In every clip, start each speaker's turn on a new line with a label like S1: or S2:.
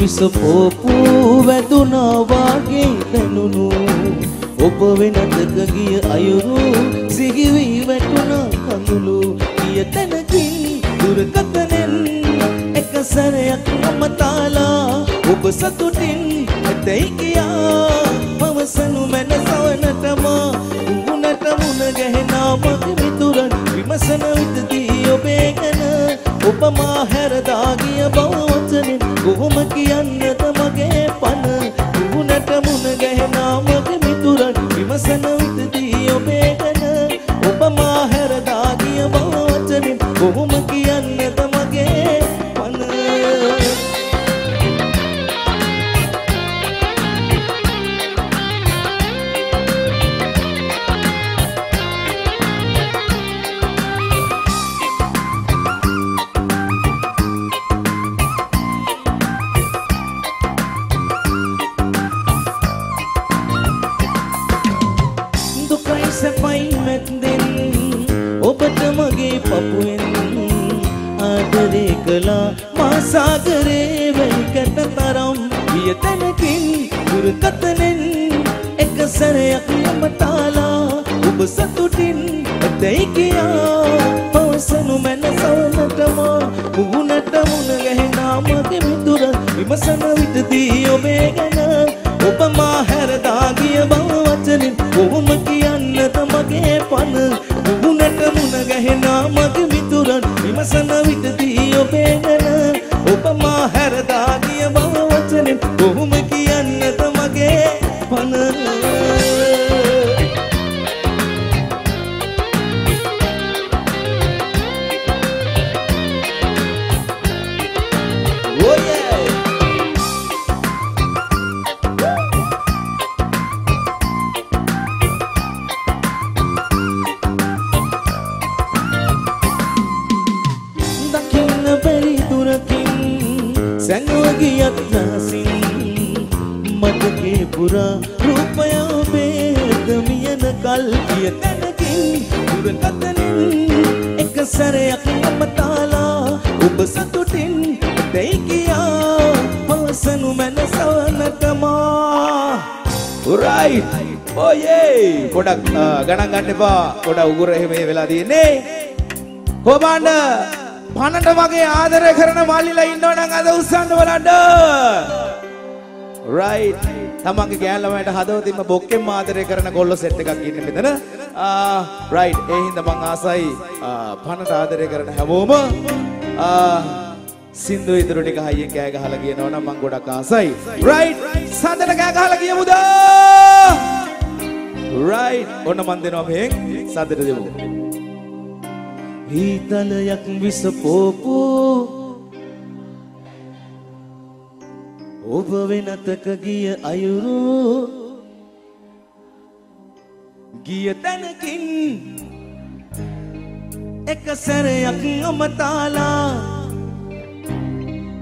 S1: විස පෝපු වැදුනා වාගේ දැනුණු ඔබ වෙනතක ගිය අයුරු සිහිවී වැටුණා කඳුළු. ගිය තැනකින් දුරකතනෙන් එක සැරයක් අමතාලා. ඔබ සතුටින් ඇතැයි කියා. පවසනු මැන සවනටම උගුණට මුණ ගැහෙනා මගේ මිතුරන් විමසන විටදී ඔබේ ගැන ඔබ මා හැරදා ගිය බව වචනෙන් කොහොම කියන්නද මගේ පන උගුණට මුණ ගැහෙනා මගේ මිතුරන් විමසන මගේ පපුවෙන් ආදරේ කළා. මා සාගරේ වැල්කට තරම් ගිය තැනකින් දුරකතනෙන් එක සැරයක් යමතාලා ඔබ සතුටින් ඇතැයි කියා. පවසනු මැන සවනටම මුහුණට මුණ ගැහෙනා මගේ මිතුර විමසන විටදී ඔබේ ගැන ඔබ මගේ මිතුරන් විමසන විටදී ඔබේ ගැන ඔබ මා හැරදා ගිය බව වචනින් කොහොම කියන්නද මගේ පන මතකේ පුරා රූපය ඔබේද මියන කල් ගිය තැනකින් දුරකතනින් එක සැරයක් අමතාලා ඔබ සතුටින් දෙයි කියා පවසනු මැන සවනටමා
S2: රයිට් ඔයේ. පොඩක් අ, ගණන් ගන්න එපා. පොඩක් උගුර එහෙම වෙලා තියෙන්නේ. කොබාන්න පනට වගේ ආදරය කරන මල්ලිලා ඉන්නවනම් අද උස්සන්න බලන්න. රයිට් තමන්ගේ ගෑන් ළමයට හදවතින්ම බොක්කෙන් ආදරය කරන කොල්ල සෙට් එකක් ඉන්නේ මෙතන. ආ රයිට් ඒ හින්දා මං ආසයි ආ, පනට ආදරය කරන හැමෝම ආ, සින්දු ඉදිරි ටික හයියෙන් කෑ ගහලා කියනවා නම් මං ගොඩක් ආසයි. රයිට් සඳන කෑ ගහලා කියමුද රයිට් ඔන්න මන් දෙනවා මෙහෙන් සඳට දෙමු.
S1: හීතලයක් විසපෝපු ඔබ වෙනතක ගිය අයුරු ගිය තැනකින් එක සැරයක් අමතාලා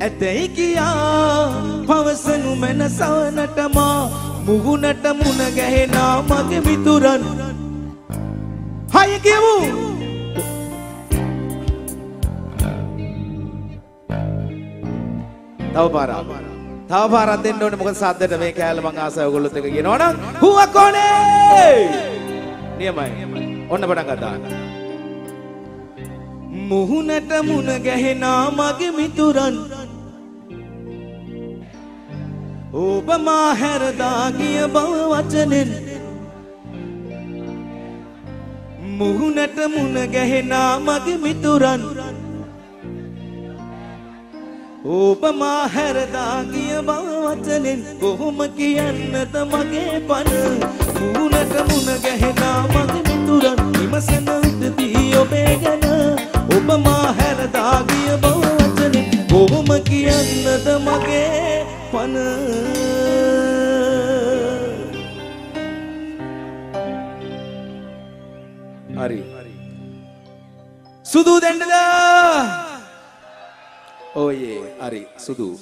S1: ඇතැයි කියා පවසනු මැන සවනටමා මුහුණට මුණ ගැහෙනා මගේ මිතුරන්. හය කියමු
S2: තව පාරක් තව පාරක් දෙන්න ඕනේ. මොකද සද්දට මේ කෑල්ල මං ආසයි ඔයගොල්ලොත් එක කියනවනම් හුවක් ඕනේ! නියමයි. ඔන්න පටන් ගත්තා.
S1: මුහුණට මුණ ගැහෙනා මගේ මිතුරන්. ඔබ මා හැරදා ගිය බව වචනෙන්. මුහුණට මුණ ගැහෙනා මගේ මිතුරන්. ඔබ මා හැරදා ගිය බව වචනෙන් කොහොම කියන්නද මගේ පන මුහුණට මුණ ගැහෙනා මගේ මිතුරන් විමසන විටදී ඔබේ ගැන. ඔබ මා හැරදා ගිය බව වචනෙන් කොහොම කියන්නද මගේ පන
S2: හරි. සුදු දෙන්නද? ඕයේ හරි සුදු.